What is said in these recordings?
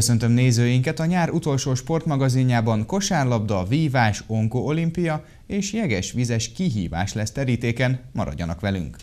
Köszöntöm nézőinket a nyár utolsó sportmagazinjában kosárlabda, vívás, onko olimpia és jeges-vizes kihívás lesz terítéken, maradjanak velünk!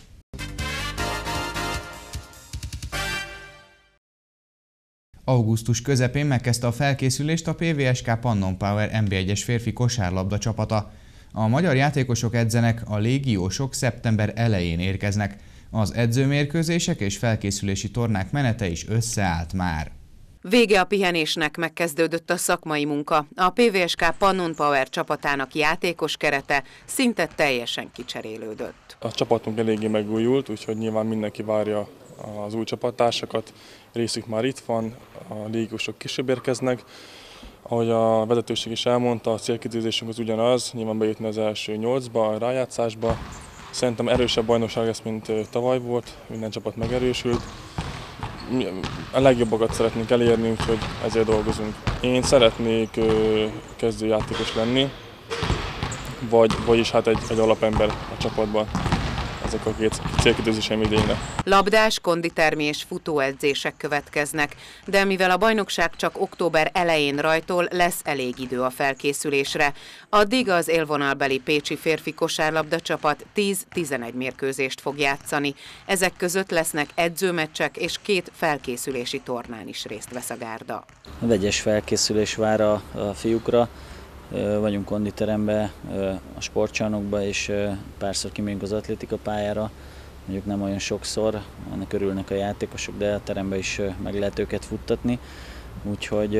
Augusztus közepén megkezdte a felkészülést a PVSK Pannon Power NB1-es férfi kosárlabda csapata. A magyar játékosok edzenek, a légiósok szeptember elején érkeznek. Az edzőmérkőzések és felkészülési tornák menete is összeállt már. Vége a pihenésnek megkezdődött a szakmai munka. A PVSK Pannon Power csapatának játékos kerete szinte teljesen kicserélődött. A csapatunk eléggé megújult, úgyhogy nyilván mindenki várja az új csapattársakat. Részük már itt van, a légusok később érkeznek. Ahogy a vezetőség is elmondta, a célkitűzésünk az ugyanaz, nyilván bejutni az első nyolcba, a rájátszásba. Szerintem erősebb bajnokság lesz, mint tavaly volt, minden csapat megerősült a legjobbakat szeretnénk elérni, úgyhogy ezért dolgozunk. Én szeretnék kezdőjátékos lenni, vagy, vagyis hát egy, egy alapember a csapatban ezek a két célkitűzéseim idényre. Labdás, konditermi és futóedzések következnek, de mivel a bajnokság csak október elején rajtól, lesz elég idő a felkészülésre. Addig az élvonalbeli Pécsi férfi kosárlabda csapat 10-11 mérkőzést fog játszani. Ezek között lesznek edzőmeccsek és két felkészülési tornán is részt vesz a gárda. A vegyes felkészülés vár a, a fiúkra vagyunk konditerembe, a sportcsarnokba, és párszor kimegyünk az atlétika pályára, mondjuk nem olyan sokszor, ennek örülnek a játékosok, de a terembe is meg lehet őket futtatni. Úgyhogy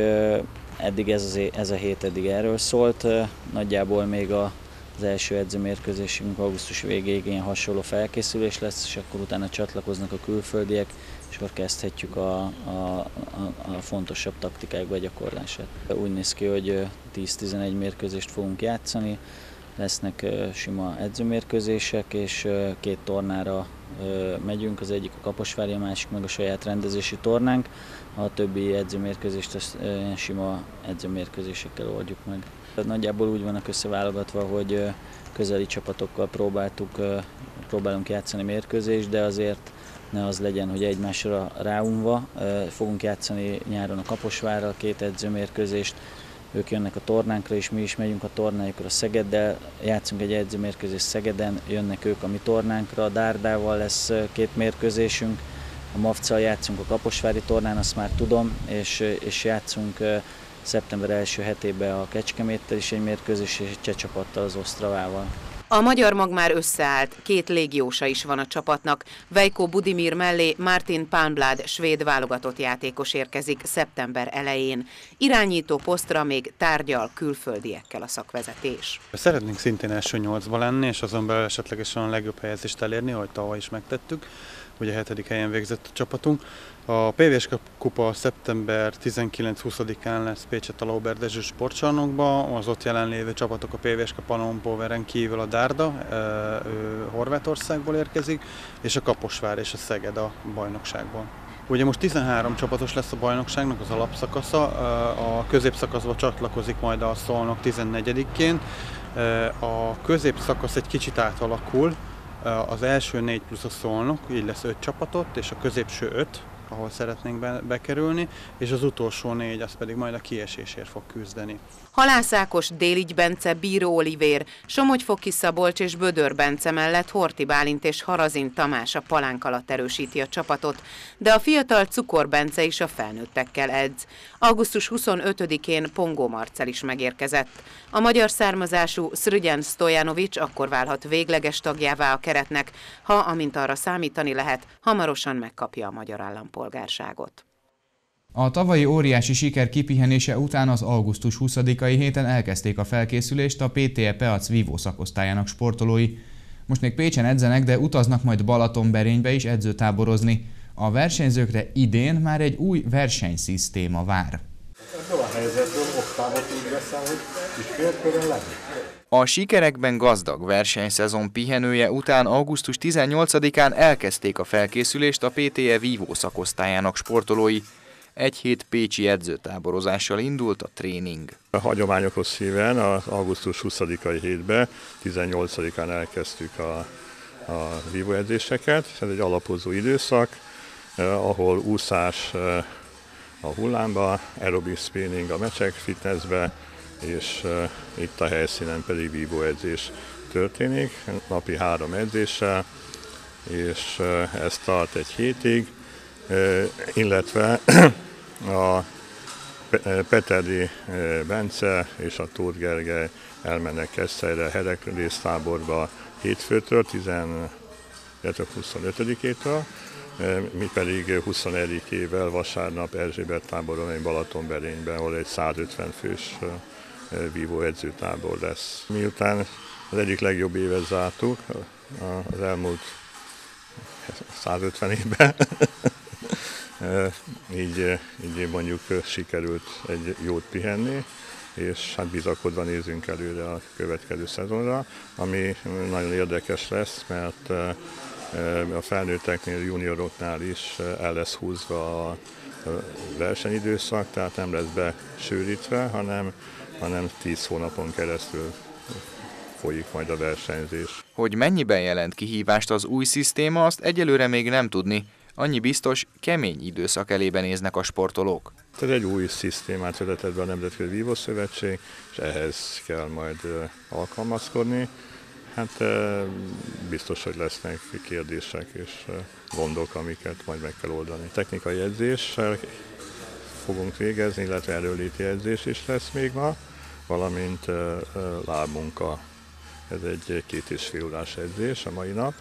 eddig ez, az, ez a hét eddig erről szólt, nagyjából még a, az első edzőmérkőzésünk augusztus végéig ilyen hasonló felkészülés lesz, és akkor utána csatlakoznak a külföldiek, és akkor kezdhetjük a, a, a, a fontosabb taktikák begyakorlását. Úgy néz ki, hogy 10-11 mérkőzést fogunk játszani, lesznek sima edzőmérkőzések, és két tornára megyünk, az egyik a Kaposvári, a másik meg a saját rendezési tornánk. A többi edzőmérkőzést sima edzőmérkőzésekkel oldjuk meg. Nagyjából úgy vannak összeválogatva, hogy közeli csapatokkal próbáltuk, próbálunk játszani mérkőzést, de azért ne az legyen, hogy egymásra ráunva. Fogunk játszani nyáron a Kaposvárral két edzőmérkőzést, ők jönnek a tornánkra, és mi is megyünk a tornájukra Szegeddel, játszunk egy edzőmérkőzés Szegeden, jönnek ők a mi tornánkra, a Dárdával lesz két mérkőzésünk, a Mavcal játszunk a Kaposvári tornán, azt már tudom, és, és játszunk szeptember első hetében a Kecskeméttel is egy mérkőzés, és egy csehcsapattal az Osztravával. A magyar mag már összeállt, két légiósa is van a csapatnak. Vejko Budimir mellé Martin Palmblad, svéd válogatott játékos érkezik szeptember elején. Irányító posztra még tárgyal külföldiekkel a szakvezetés. Szeretnénk szintén első nyolcba lenni, és azon belül esetlegesen a legjobb helyezést elérni, ahogy tavaly is megtettük. Ugye a hetedik helyen végzett a csapatunk. A PVS kupa szeptember 19-20-án lesz Pécset a Lauber Dezső sportcsarnokban, az ott jelenlévő csapatok a PVS Panon Poveren kívül a Dárda, ő Horvátországból érkezik, és a Kaposvár és a Szeged a bajnokságból. Ugye most 13 csapatos lesz a bajnokságnak az alapszakasza, a középszakaszba csatlakozik majd a Szolnok 14-én. A középszakasz egy kicsit átalakul, az első négy plusz a Szolnok, így lesz öt csapatot, és a középső öt, ahol szeretnénk be, bekerülni, és az utolsó négy, az pedig majd a kiesésért fog küzdeni. Halászákos, Déligy Bence, Bíró Olivér, Somogy Foki Szabolcs és Bödör Bence mellett Horti Bálint és Harazin Tamás a palánk alatt erősíti a csapatot, de a fiatal Cukor Bence is a felnőttekkel edz. Augusztus 25-én Pongó Marcel is megérkezett. A magyar származású Szrügyen Stojanovics akkor válhat végleges tagjává a keretnek, ha, amint arra számítani lehet, hamarosan megkapja a magyar állampolgárságot. A tavalyi óriási siker kipihenése után az augusztus 20-ai héten elkezdték a felkészülést a PTE Peac Vivo szakosztályának sportolói. Most még Pécsen edzenek, de utaznak majd Balatonberénybe is edzőtáborozni. A versenyzőkre idén már egy új versenyszisztéma vár. Ebből a helyzetből oktávot úgy veszel, hogy a sikerekben gazdag versenyszezon pihenője után augusztus 18-án elkezdték a felkészülést a PTE Vivo szakosztályának sportolói. Egy hét pécsi edzőtáborozással indult a tréning. A hagyományokhoz szíven az augusztus 20-ai hétben, 18-án elkezdtük a, a Vivo edzéseket. Ez egy alapozó időszak, eh, ahol úszás, eh, a hullámba, aerobic spinning a mecsek fitnessbe, és itt a helyszínen pedig vívó edzés történik, napi három edzéssel, és ez tart egy hétig, illetve a Peteri Bence és a Tóth Gergely elmennek Keszthelyre, Hereklésztáborba hétfőtől, 25-től, mi pedig 21-ével vasárnap Erzsébet táboron, Balatonberényben, ahol egy 150 fős vívó edzőtábor lesz. Miután az egyik legjobb évet zártuk az elmúlt 150 évben, így, így mondjuk sikerült egy jót pihenni, és hát bizakodva nézünk előre a következő szezonra, ami nagyon érdekes lesz, mert a felnőtteknél, junioroknál is el lesz húzva a versenyidőszak, tehát nem lesz besűrítve, hanem, hanem 10 hónapon keresztül folyik majd a versenyzés. Hogy mennyiben jelent kihívást az új szisztéma, azt egyelőre még nem tudni. Annyi biztos, kemény időszak elébe néznek a sportolók. Ez egy új szisztémát vezetett be a Nemzetközi Vívószövetség, és ehhez kell majd alkalmazkodni. Hát biztos, hogy lesznek kérdések és gondok, amiket majd meg kell oldani. Technikai edzéssel fogunk végezni, illetve erőléti edzés is lesz még ma, valamint lábmunka. Ez egy két és fél órás edzés a mai nap.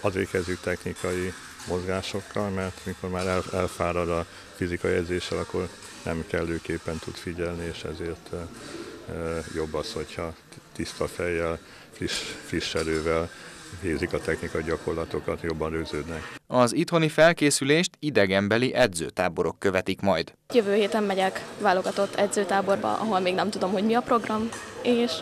Azért kezdjük technikai mozgásokkal, mert mikor már elfárad a fizikai edzéssel, akkor nem kellőképpen tud figyelni, és ezért jobb az, hogyha tiszta fejjel, friss, friss erővel végzik a technikai gyakorlatokat, jobban rőződnek. Az itthoni felkészülést idegenbeli edzőtáborok követik majd. Jövő héten megyek válogatott edzőtáborba, ahol még nem tudom, hogy mi a program, és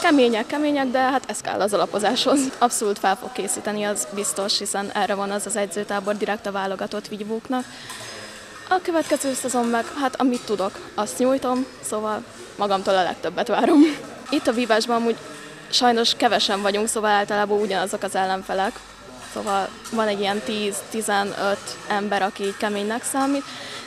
kemények, kemények, de hát ez kell az alapozáshoz. Abszolút fel fog készíteni, az biztos, hiszen erre van az az edzőtábor direkt a válogatott vívóknak. A következő szezon meg, hát amit tudok, azt nyújtom, szóval magamtól a legtöbbet várom. Itt a vívásban amúgy sajnos kevesen vagyunk, szóval általában ugyanazok az ellenfelek. Szóval van egy ilyen 10-15 ember, aki keménynek számít.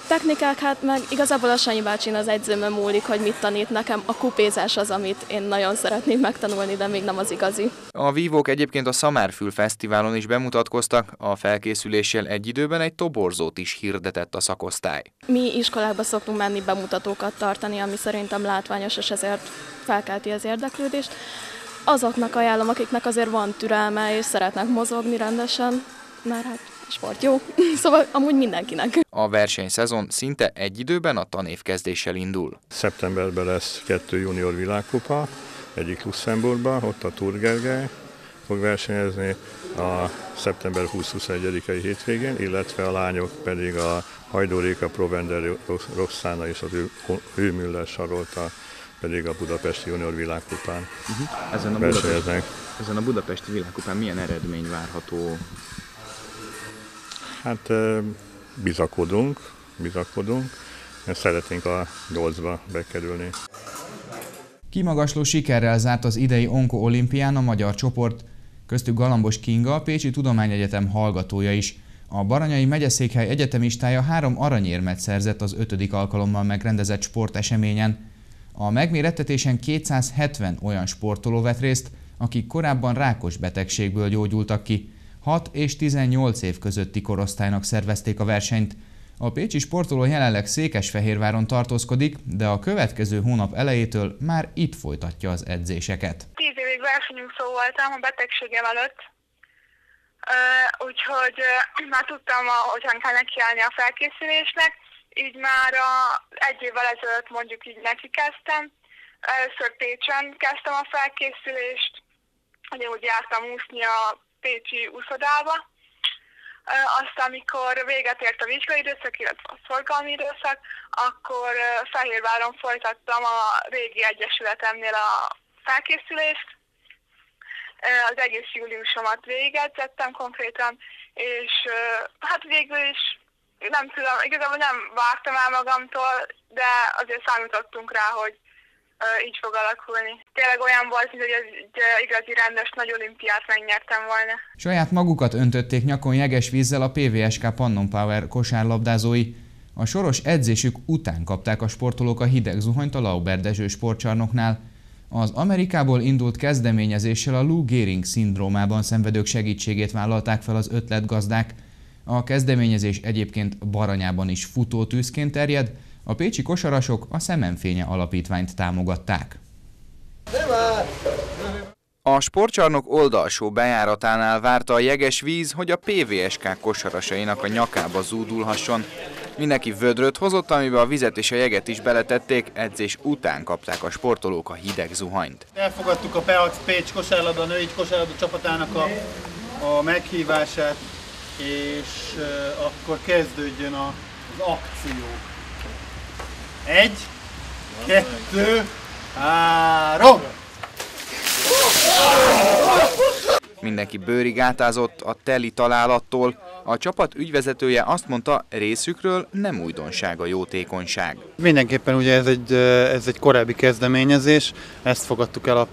Technikák, hát meg igazából a Sanyi bácsin az edzőmön múlik, hogy mit tanít nekem. A kupézás az, amit én nagyon szeretnék megtanulni, de még nem az igazi. A vívók egyébként a Szamárfül Fesztiválon is bemutatkoztak, a felkészüléssel egy időben egy toborzót is hirdetett a szakosztály. Mi iskolába szoktunk menni bemutatókat tartani, ami szerintem látványos, és ezért felkelti az érdeklődést azoknak ajánlom, akiknek azért van türelme, és szeretnek mozogni rendesen, mert hát sport jó, szóval amúgy mindenkinek. A versenyszezon szinte egy időben a tanévkezdéssel indul. Szeptemberben lesz kettő junior világkupa, egyik Luxemburgban, ott a Tour Gergely fog versenyezni a szeptember 20-21-i hétvégén, illetve a lányok pedig a Hajdóréka Provender Roxana és az ő, ő Müller Sarolta pedig a Budapesti Junior világkupán uh-huh. ezen, a Budapesti, ezen a Budapesti világkupán milyen eredmény várható? Hát bizakodunk, bizakodunk, szeretnénk a nyolcba bekerülni. Kimagasló sikerrel zárt az idei Onko olimpián a magyar csoport, köztük Galambos Kinga, a Pécsi Tudományegyetem hallgatója is. A Baranyai megyeszékhely egyetemistája három aranyérmet szerzett az ötödik alkalommal megrendezett sporteseményen. A megmérettetésen 270 olyan sportoló vett részt, akik korábban rákos betegségből gyógyultak ki. 6 és 18 év közötti korosztálynak szervezték a versenyt. A pécsi sportoló jelenleg Székesfehérváron tartózkodik, de a következő hónap elejétől már itt folytatja az edzéseket. Tíz évig versenyünk szó voltam a betegségem előtt, úgyhogy már tudtam, hogyan kell nekiállni a felkészülésnek, így már a, egy évvel ezelőtt mondjuk így neki kezdtem. Először Pécsen kezdtem a felkészülést, ugye úgy jártam úszni a Pécsi úszodába. Aztán, amikor véget ért a vizsgai időszak, illetve a szorgalmi időszak, akkor Fehérváron folytattam a régi egyesületemnél a felkészülést. Az egész júliusomat végigedzettem konkrétan, és hát végül is nem tudom, igazából nem vártam el magamtól, de azért számítottunk rá, hogy így fog alakulni. Tényleg olyan volt, hogy egy igazi rendes nagy olimpiát megnyertem volna. Saját magukat öntötték nyakon jeges vízzel a PVSK Pannon Power kosárlabdázói. A soros edzésük után kapták a sportolók a hideg zuhanyt a Lauber Dezső sportcsarnoknál. Az Amerikából indult kezdeményezéssel a Lou Gehrig szindrómában szenvedők segítségét vállalták fel az ötletgazdák. A kezdeményezés egyébként Baranyában is futótűzként terjed, a pécsi kosarasok a Szemenfénye alapítványt támogatták. A sportcsarnok oldalsó bejáratánál várta a jeges víz, hogy a PVSK kosarasainak a nyakába zúdulhasson. Mindenki vödröt hozott, amiben a vizet és a jeget is beletették, edzés után kapták a sportolók a hideg zuhanyt. Elfogadtuk a Peac Pécs kosárlabda, női kosárlabda csapatának a, a meghívását, és uh, akkor kezdődjön a, az akció. Egy, kettő, három! Mindenki bőrig átázott a teli találattól, a csapat ügyvezetője azt mondta, részükről nem újdonság a jótékonyság. Mindenképpen ugye ez egy, ez egy korábbi kezdeményezés, ezt fogadtuk el a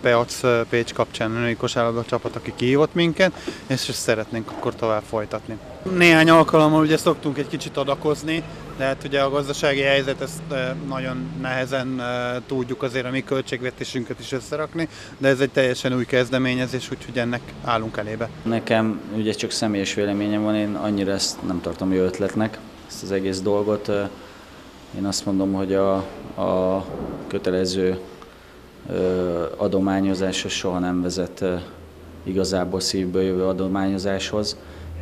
PEAC Pécs kapcsán a női kosárlabda csapat, aki kihívott minket, és ezt szeretnénk akkor tovább folytatni. Néhány alkalommal ugye szoktunk egy kicsit adakozni, de hát ugye a gazdasági helyzet, ezt nagyon nehezen tudjuk azért a mi költségvetésünket is összerakni, de ez egy teljesen új kezdeményezés, úgyhogy ennek állunk elébe. Nekem ugye csak személyes véleményem van, én annyira ezt nem tartom jó ötletnek, ezt az egész dolgot. Én azt mondom, hogy a, a kötelező adományozás soha nem vezet igazából szívből jövő adományozáshoz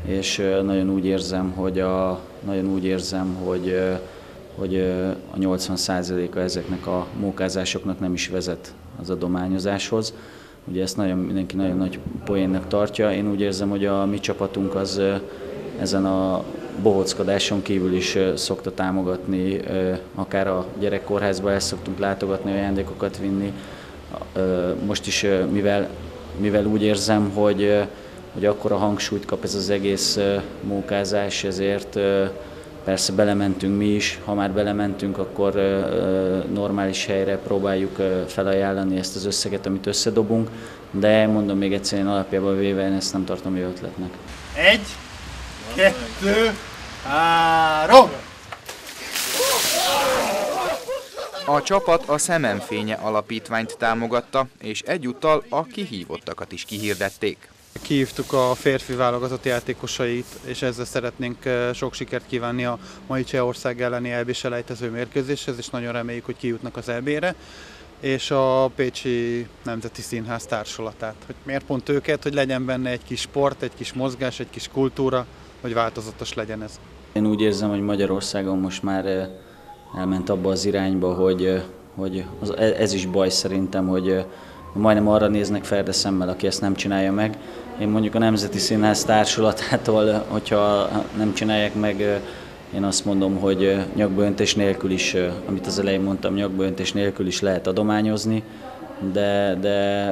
és nagyon úgy érzem, hogy a, nagyon úgy érzem, hogy, hogy a 80%-a ezeknek a mókázásoknak nem is vezet az adományozáshoz. Ugye ezt nagyon, mindenki nagyon nagy poénnak tartja. Én úgy érzem, hogy a mi csapatunk az ezen a bohockodáson kívül is szokta támogatni, akár a gyerekkórházba el szoktunk látogatni, ajándékokat vinni. Most is, mivel, mivel úgy érzem, hogy hogy akkor a hangsúlyt kap ez az egész mókázás, ezért persze belementünk mi is, ha már belementünk, akkor normális helyre próbáljuk felajánlani ezt az összeget, amit összedobunk, de mondom még egyszer, én alapjában véve én ezt nem tartom jó ötletnek. Egy, kettő, három! A csapat a Szemenfénye alapítványt támogatta, és egyúttal a kihívottakat is kihirdették. Kihívtuk a férfi válogatott játékosait, és ezzel szeretnénk sok sikert kívánni a mai Csehország elleni EB selejtező mérkőzéshez, és nagyon reméljük, hogy kijutnak az EB-re és a Pécsi Nemzeti Színház társulatát. Hogy miért pont őket, hogy legyen benne egy kis sport, egy kis mozgás, egy kis kultúra, hogy változatos legyen ez. Én úgy érzem, hogy Magyarországon most már elment abba az irányba, hogy, hogy ez is baj szerintem, hogy majdnem arra néznek fel, szemmel, aki ezt nem csinálja meg. Én mondjuk a Nemzeti Színház társulatától, hogyha nem csinálják meg, én azt mondom, hogy nyakböntés nélkül is, amit az elején mondtam, nyakböntés nélkül is lehet adományozni, de, de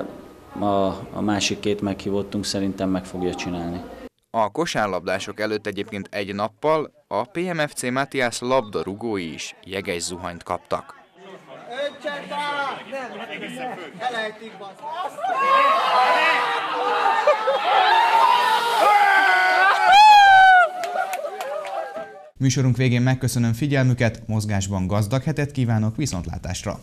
a, a másik két meghívottunk szerintem meg fogja csinálni. A kosárlabdások előtt egyébként egy nappal a PMFC Matthias labdarúgói is jeges zuhanyt kaptak. Műsorunk végén megköszönöm figyelmüket, mozgásban gazdag hetet kívánok viszontlátásra!